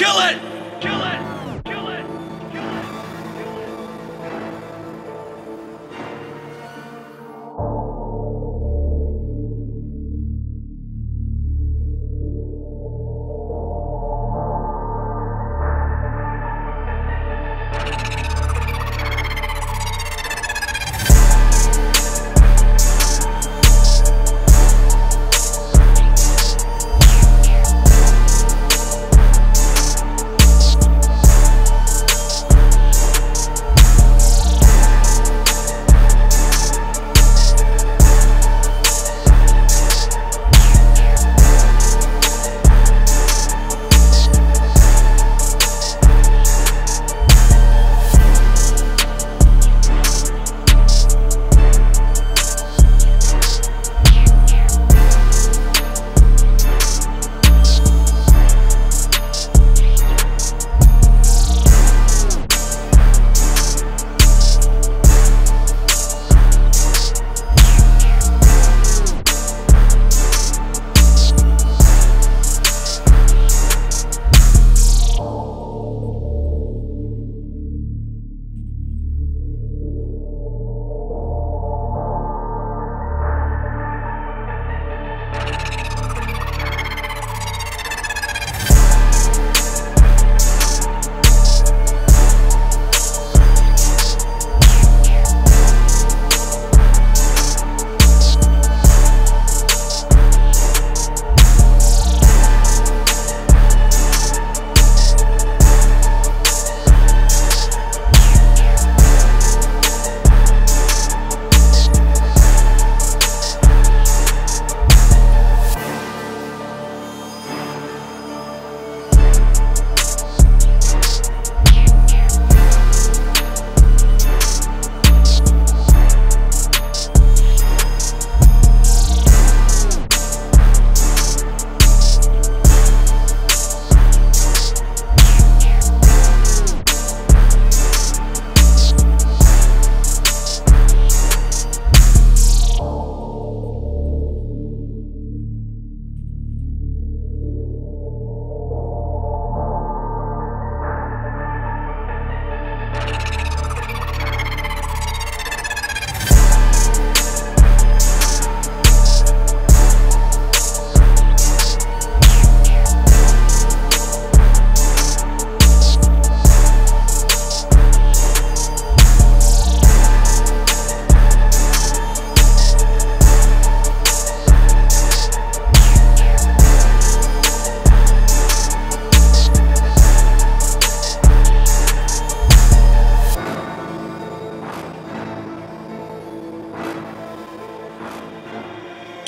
Kill it!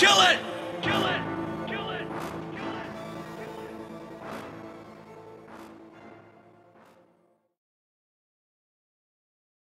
Kill it!